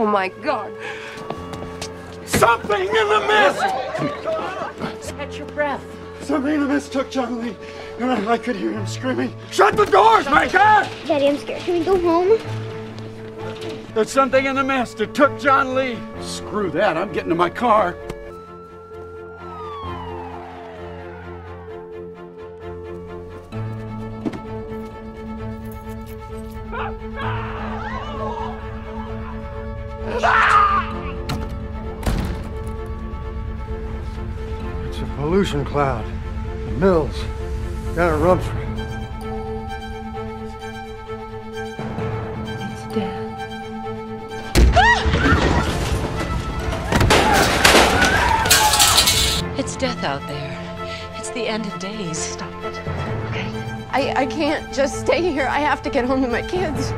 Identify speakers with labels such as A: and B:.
A: Oh my God.
B: Something in the mist!
A: Catch your breath.
B: Something in the mist took John Lee, and I, I could hear him screaming, Shut the doors, Micah!
C: Daddy, I'm scared. Can we go home?
B: There's something in the mist. It took John Lee. Screw that. I'm getting to my car. Ah!
D: It's a pollution cloud. The mills. Down at Rumford.
A: It's dead.
E: It's death out there. It's the end of days. Stop it. Okay?
A: I, I can't just stay here. I have to get home to my kids.